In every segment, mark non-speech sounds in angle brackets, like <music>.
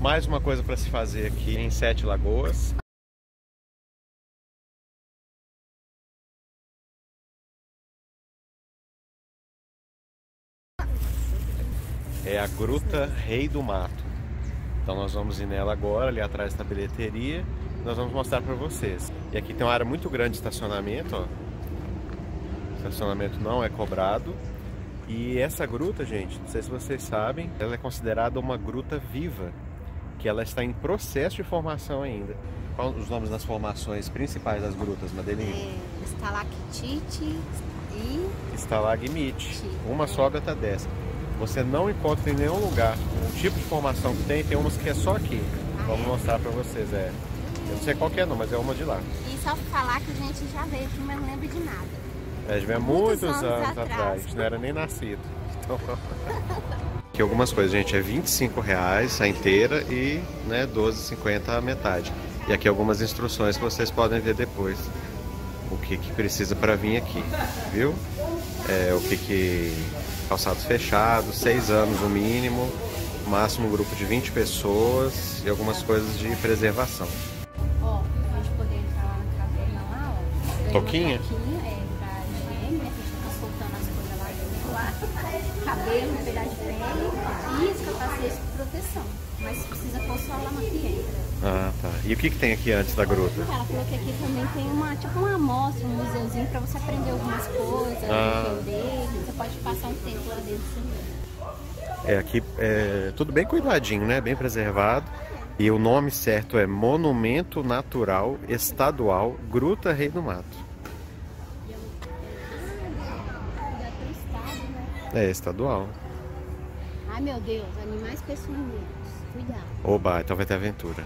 Mais uma coisa para se fazer aqui em Sete Lagoas. É a Gruta Rei do Mato. Então nós vamos ir nela agora, ali atrás da bilheteria. Nós vamos mostrar para vocês. E aqui tem uma área muito grande de estacionamento, ó. O estacionamento não é cobrado. E essa gruta, gente, não sei se vocês sabem, ela é considerada uma gruta viva, que ela está em processo de formação ainda. Quais os nomes das formações principais das grutas, Madeline? É, estalactite e estalagmite. Uma só gota dessa. Você não encontra em nenhum lugar o tipo de formação que tem, tem umas que é só aqui. Ah, Vamos é? mostrar para vocês, é. Eu não sei qual que é não, mas é uma de lá. E só pra falar que a gente já veio aqui, mas não lembro de nada. É, já vem Muitos muitos, anos anos, atrás. atrás. não era nem nascido. Então... <laughs> Aqui algumas coisas, gente, é 25 reais a inteira e né, 12,50 a metade. E aqui algumas instruções que vocês podem ver depois. O que, que precisa para vir aqui, viu? É, o que que... Calçados fechados, 6 anos o mínimo, máximo grupo de 20 pessoas e algumas coisas de preservação. Ó, pra gente poder entrar lá na caverna lá, ó. Toquinha? Toquinha, Cabelo, um pedaço de pele e os capacetes de proteção. Mas precisa pôr só lá na que entra. Ah, tá. E o que, que tem aqui antes da gruta? Ela falou que aqui também tem uma, tipo uma amostra, um museuzinho pra você aprender algumas coisas, Ah. entender. Você pode passar um tempo lá dentro ver. É, aqui é tudo bem cuidadinho, né? Bem preservado. E o nome certo é Monumento Natural Estadual Gruta Rei do Mato. Cuidar do estado, né? É, estadual. Ai meu Deus, animais peçonhentos. Cuidado. Oba, então vai ter aventura.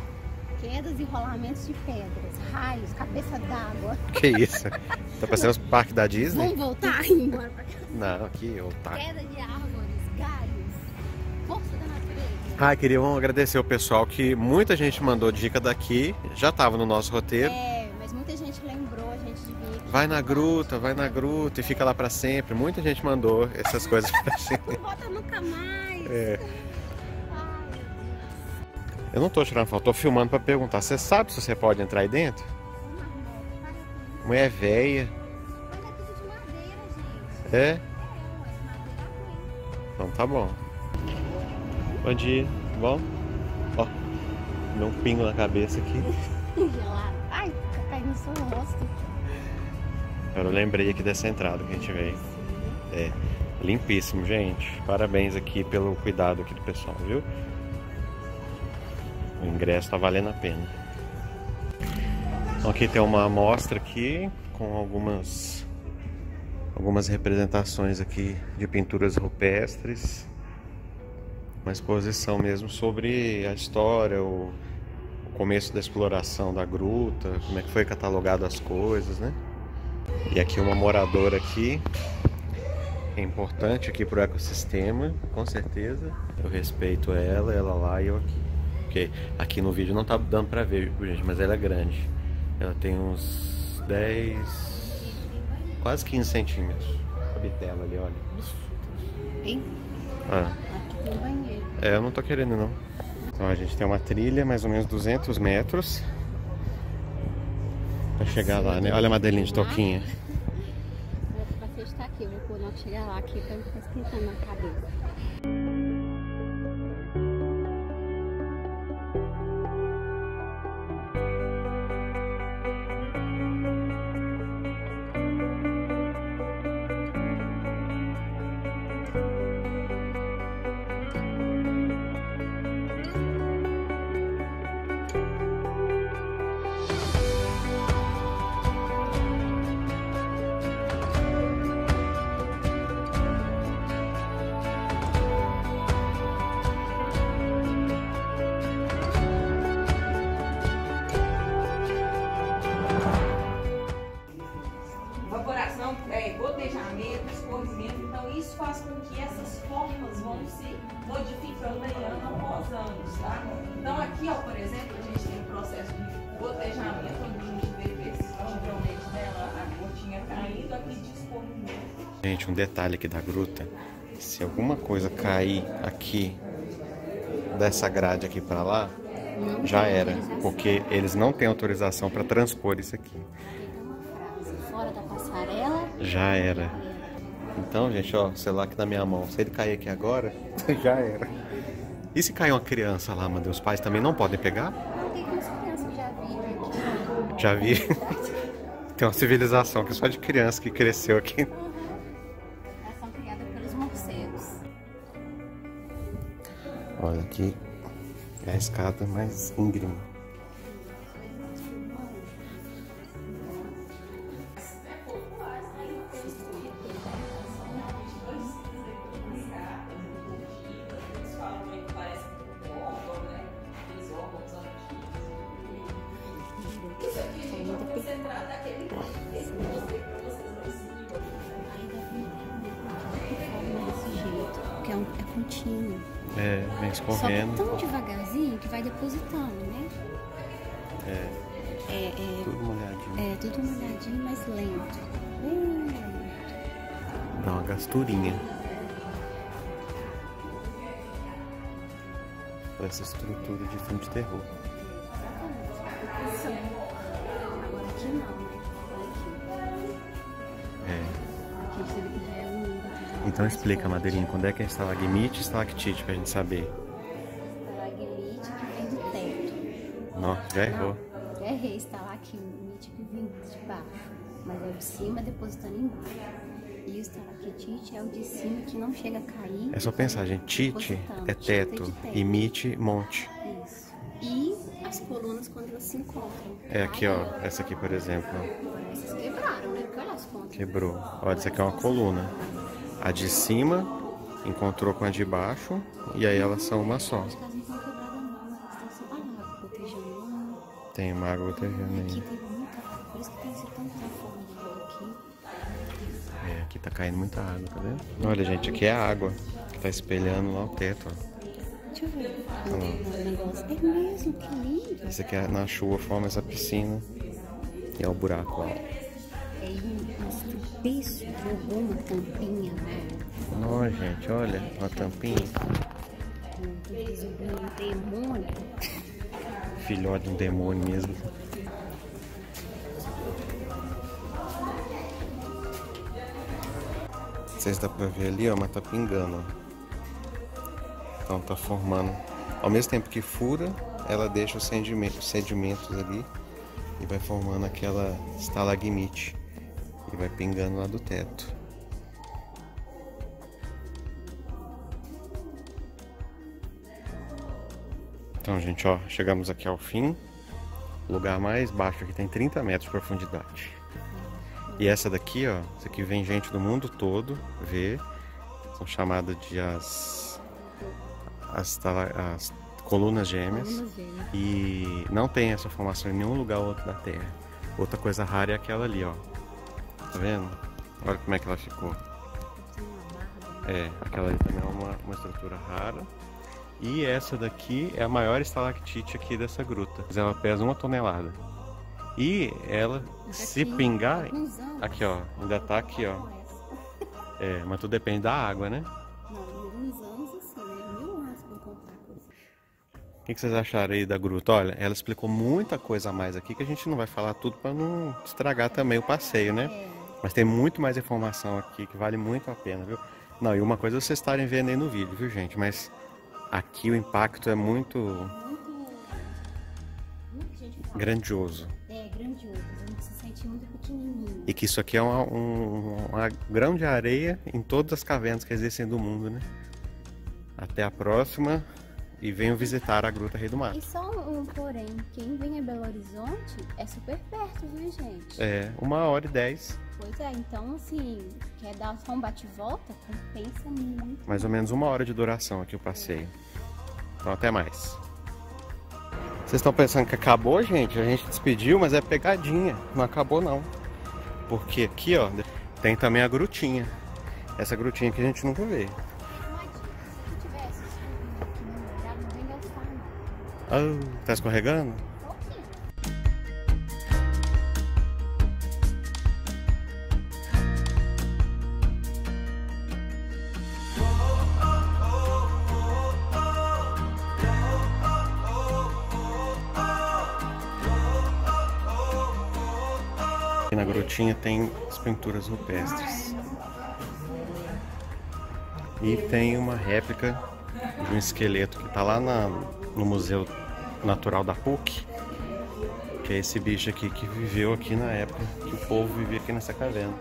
Quedas e rolamentos de pedras, raios, cabeça d'água. Que isso? Tá parecendo os parques da Disney? Vamos voltar e ir embora pra casa. Não, aqui, ô tá. Queda de árvores, galhos, força da natureza. Ah, queria agradecer o pessoal que muita gente mandou dica daqui, já tava no nosso roteiro. É, Vai na gruta, vai na gruta e fica lá pra sempre. Muita gente mandou essas coisas pra <laughs> gente. Não volta nunca mais. É. Ai, meu Deus. Eu não tô tirando foto, tô filmando pra perguntar. Você sabe se você pode entrar aí dentro? Mulher. Mas é. É? É, ruim. Então tá bom. Bom dia, bom? Ó, deu um pingo na cabeça aqui. <laughs> Gelado. Ai, tá caindo no seu rosto. Eu lembrei aqui dessa entrada que a gente veio. É, limpíssimo, gente. Parabéns aqui pelo cuidado aqui do pessoal, viu? O ingresso tá valendo a pena. Então, aqui tem uma amostra aqui com algumas algumas representações aqui de pinturas rupestres. Uma exposição mesmo sobre a história, o, o começo da exploração da gruta, como é que foi catalogado as coisas, né? E aqui uma moradora aqui é importante aqui pro ecossistema, com certeza. Eu respeito ela, ela lá e eu aqui. Porque aqui no vídeo não tá dando pra ver, gente, mas ela é grande. Ela tem uns 10, quase 15 centímetros. A bitela ali, olha. Hein? Ah, Aqui tem banheiro. é, eu não tô querendo não. Então a gente tem uma trilha, mais ou menos 200 metros. Pra chegar lá, né? Olha a Madeline de toquinha. Aqui. Eu vou pôr que chegar lá aqui pra não ficar esquentando na cabeça. Gente, um detalhe aqui da gruta. Se alguma coisa cair aqui dessa grade aqui para lá, já era, porque eles não têm autorização para transpor isso aqui. Fora da passarela. Já era. Então, gente, ó, o celular aqui na minha mão. Se ele cair aqui agora, <laughs> já era. E se cair uma criança lá, mano, os pais também não podem pegar? Tem umas crianças que já aqui. Já vi. <laughs> Tem uma civilização que só de criança que cresceu aqui. Olha aqui é a escada mais íngreme. É, vem Só que escorrendo. tão devagarzinho que vai depositando, né? É, É, é, tudo molhadinho. é tudo molhadinho, mas lento. Bem lento. Dá uma gasturinha. Parece estrutura de filme de terror. Agora aqui não, né? Olha aqui. É. Aqui você Então explica. Madeirinha, quando é que é estalagmite e estalactite pra gente saber. Estalagmite que vem do teto. Nossa, já errou. Já errei, estalagmite que vem de baixo. Mas é o de cima depositando embaixo. E o estalactite é o de cima que não chega a cair. É só pensar, gente. Tite é Tite teto teto. e mite, monte. Isso. E as colunas quando elas se encontram. É aqui, ó. Essa aqui, por exemplo. Essas quebraram, né? Porque olha as pontas. Quebrou. Olha, essa aqui é uma coluna. A de cima encontrou com a de baixo e aí elas são uma só. Tem uma água protegendo aí. É, aqui tá caindo muita água, tá vendo? Olha, gente, aqui é a água que tá espelhando lá o teto, ó. Deixa eu ver negócio. É mesmo, que lindo. Esse aqui é na chuva forma essa piscina. E é o buraco, ó. É um estrupício, jogou uma tampinha, né? Ó, gente, olha, uma tampinha. Um demônio. Filhote de um demônio mesmo. Não sei se dá pra ver ali, ó, mas tá pingando, ó. Então tá formando. Ao mesmo tempo que fura, ela deixa os sedime- os sedimentos ali e vai formando aquela estalagmite. E vai pingando lá do teto. Então, gente, ó, chegamos aqui ao fim. O lugar mais baixo aqui tem 30 metros de profundidade. E essa daqui, ó, essa aqui vem gente do mundo todo ver. São chamadas de as, as, as colunas gêmeas. E não tem essa formação em nenhum lugar outro da Terra. Outra coisa rara é aquela ali, ó. Tá vendo? Olha como é que ela ficou. É, aquela ali também é uma, uma estrutura rara. E essa daqui é a maior estalactite aqui dessa gruta. Ela pesa uma tonelada. E ela, se pingar. Aqui, ó. Ainda tá aqui, ó. É, mas tudo depende da água, né? Assim, né? O que, que vocês acharam aí da gruta? Olha, ela explicou muita coisa a mais aqui que a gente não vai falar tudo para não estragar também o passeio, né? Mas tem muito mais informação aqui que vale muito a pena, viu? Não, e uma coisa é vocês estarem vendo aí no vídeo, viu, gente? Mas aqui o impacto é muito muito. Grandioso. É, grandioso. A gente se sente muito pequenininho. E que isso aqui é uma, um, uma grão de areia em todas as cavernas que existem do mundo, né? Até a próxima e venham visitar a Gruta Rei do Mato. E só um porém, quem vem a Belo Horizonte é super perto, viu, gente? É, uma hora e dez, Pois é, então assim, quer dar só um bate-volta, compensa muito. mais ou menos uma hora de duração aqui o passeio. Então até mais. Vocês estão pensando que acabou, gente? A gente despediu, mas é pegadinha. Não acabou não. Porque aqui, ó, tem também a grutinha. Essa grutinha que a gente nunca vê. Oh, tá escorregando? Na grotinha tem as pinturas rupestres. E tem uma réplica de um esqueleto que está lá na, no Museu Natural da PUC, que é esse bicho aqui que viveu aqui na época que o povo vivia aqui nessa caverna.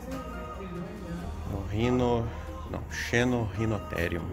O rino... não, Xenorhinotherium.